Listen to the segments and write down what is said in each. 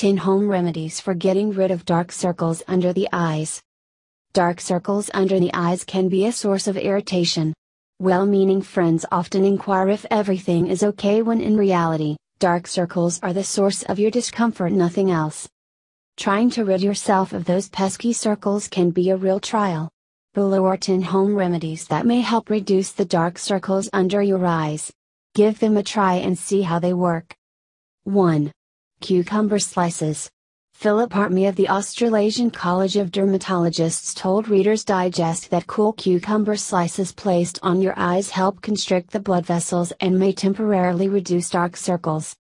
10 Home Remedies for Getting Rid of Dark Circles Under the Eyes. Dark circles under the eyes can be a source of irritation. Well meaning friends often inquire if everything is okay when in reality, dark circles are the source of your discomfort, nothing else. Trying to rid yourself of those pesky circles can be a real trial. Below are 10 home remedies that may help reduce the dark circles under your eyes. Give them a try and see how they work. 1. Cucumber slices. Philip Artemi of the Australasian College of Dermatologists told Reader's Digest that cool cucumber slices placed on your eyes help constrict the blood vessels and may temporarily reduce dark circles.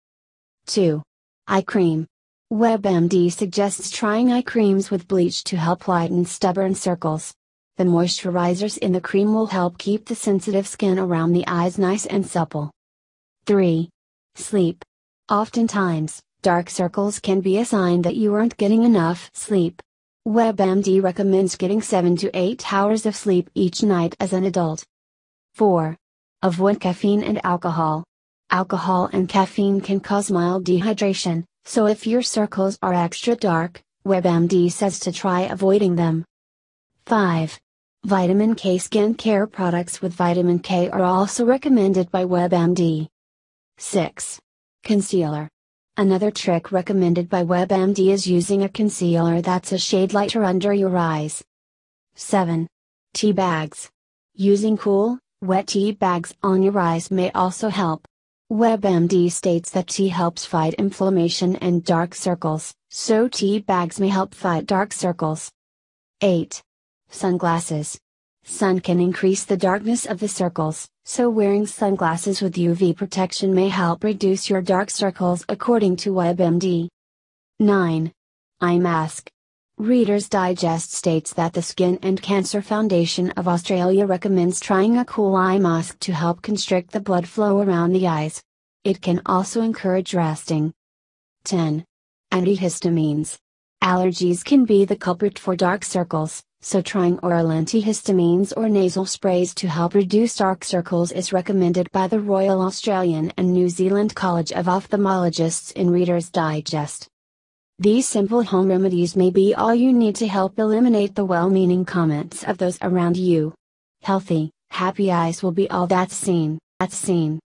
2. Eye cream. WebMD suggests trying eye creams with bleach to help lighten stubborn circles. The moisturizers in the cream will help keep the sensitive skin around the eyes nice and supple. 3. Sleep. Oftentimes, dark circles can be a sign that you aren't getting enough sleep. WebMD recommends getting 7 to 8 hours of sleep each night as an adult. 4. Avoid caffeine and alcohol. Alcohol and caffeine can cause mild dehydration, so if your circles are extra dark, WebMD says to try avoiding them. 5. Vitamin K skin care products with vitamin K are also recommended by WebMD. 6. Concealer. Another trick recommended by WebMD is using a concealer that's a shade lighter under your eyes. 7. Tea bags. Using cool, wet tea bags on your eyes may also help. WebMD states that tea helps fight inflammation and dark circles, so tea bags may help fight dark circles. 8. Sunglasses. Sun can increase the darkness of the circles, so wearing sunglasses with UV protection may help reduce your dark circles according to WebMD. 9. Eye mask. Reader's Digest states that the Skin and Cancer Foundation of Australia recommends trying a cool eye mask to help constrict the blood flow around the eyes. It can also encourage resting. 10. Antihistamines. Allergies can be the culprit for dark circles, so trying oral antihistamines or nasal sprays to help reduce dark circles is recommended by the Royal Australian and New Zealand College of Ophthalmologists in Reader's Digest. These simple home remedies may be all you need to help eliminate the well meaning comments of those around you. Healthy, happy eyes will be all that's seen, that's seen.